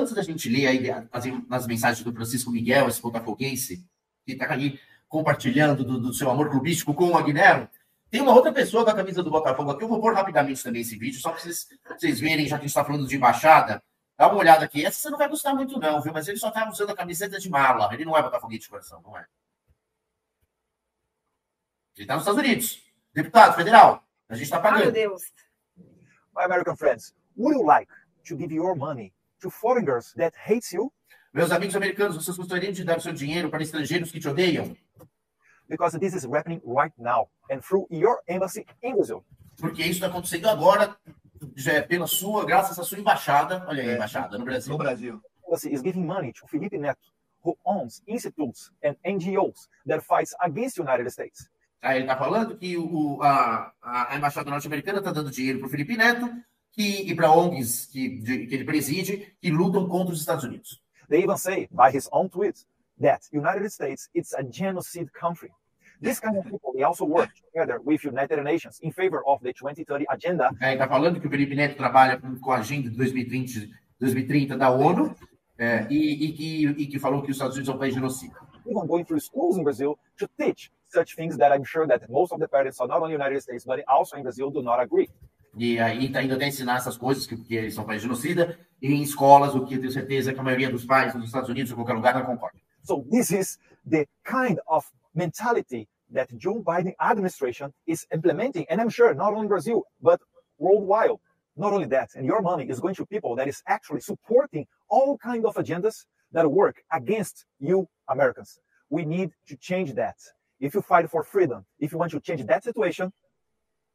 antes da gente ler aí as, as mensagens do Francisco Miguel, esse botafoguense, que está ali compartilhando do, do, seu amor clubístico com o Agnero, tem uma outra pessoa com a camisa do Botafogo aqui. Eu vou pôr rapidamente também esse vídeo, só para vocês, vocês verem, já que a gente está falando de embaixada. Dá uma olhada aqui. Essa você não vai gostar muito, não, viu? Mas ele só está usando a camiseta de mala. Ele não é Botafoguense de coração, não é. Ele está nos Estados Unidos. Deputado federal. A gente está pagando. Meu Deus. My American friends, would you like to give your money to foreigners that hates you? Meus amigos americanos, vocês gostariam de dar o seu dinheiro para estrangeiros que te odeiam? Because this is happening right now and through your embassy in Brazil. Porque isso está acontecendo agora, já é pela sua, graças à sua embaixada. Olha aí, É. embaixada no Brasil. No Brasil. Embassy is giving money to Felipe Neto, who owns institutes and NGOs that fights against the United States. Aí ele está falando que o, a, a embaixada norte-americana está dando dinheiro para o Felipe Neto que, e para ONGs que, de- que ele preside que lutam contra os Estados Unidos. They even say, by his own tweets, that United States it's a genocide country. This kind of people they also work together with United Nations in favor of the 2030 agenda ele está falando que o Felipe Neto trabalha com, a agenda de 2030, 2030 da ONU é, e, e que, e que falou que os Estados Unidos são um país genocida. even going through schools in Brazil to teach such things that I'm sure that most of the parents, are not only in the United States but also in Brazil, do not agree. E aí até ensinar essas coisas, que, são genocida, em escolas, o que eu tenho certeza que a maioria dos pais nos Estados Unidos qualquer lugar não concorda. So this is the kind of mentality that Joe Biden administration is implementing, and I'm sure not only Brazil but worldwide. Not only that, and your money is going to people that is actually supporting all kind of agendas that work against you Americans. We need to change that. If you fight for freedom, if you want to change that situation,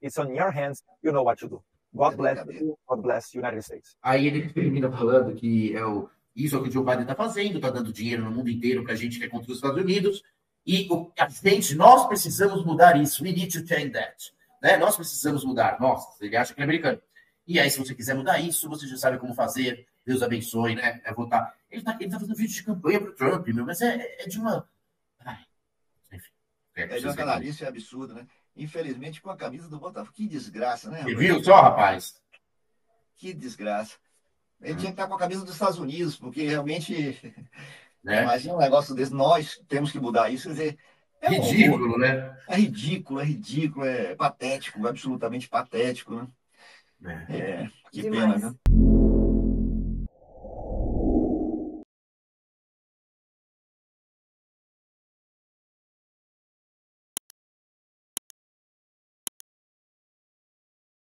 it's on your hands. You know what to do. God bless you. God bless United States. Aí ele termina falando que é o, isso é o que o Joe Biden está fazendo, está dando dinheiro no mundo inteiro para a gente que é contra os Estados Unidos, e o, a gente, nós precisamos mudar isso. We need to change that. Né? Nós precisamos mudar. Nossa, ele acha que ele é americano. E aí, se você quiser mudar isso, você já sabe como fazer. Deus abençoe, né? É votar. Ele está ele tá fazendo vídeo de campanha para o Trump, meu, mas é, é de uma. Ai, enfim. É de uma canalice absurda, né? Infelizmente, com a camisa do Botafogo. Que desgraça, né? Você viu só, rapaz? Que desgraça. Ele tinha que estar com a camisa dos Estados Unidos, porque realmente, Né? imagina um negócio desse, nós temos que mudar isso. Quer dizer, é um horror. Ridículo, né? É ridículo, é ridículo, é patético, absolutamente patético, né? É. É, que Demais. pena, né?